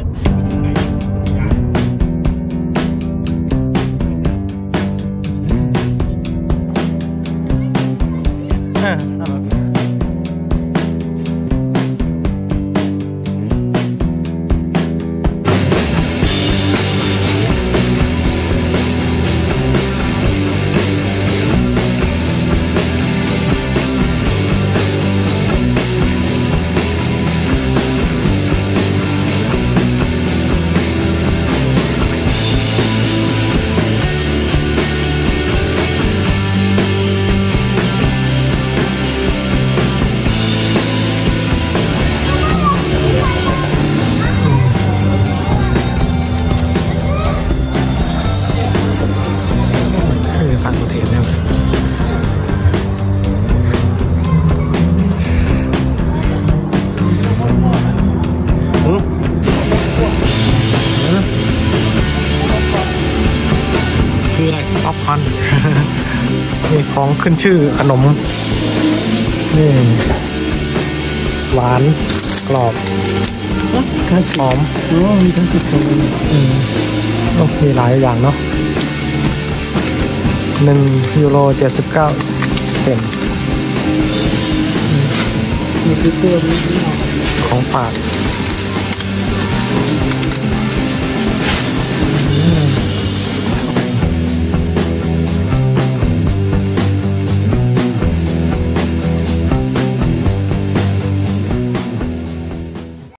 ยี คืออะไรป๊อปคอร์นนี่ของขึ้นชื่อขนม นี่หวานกรอบคลาสหอมโอ้มีคลาสสิกตรงนี้อืมโอ้มีหลายอย่างเนาะหนึ่งยูโรเจ็ดสิบเก้าเซนต์มีคือตัวนี้ของฝากอ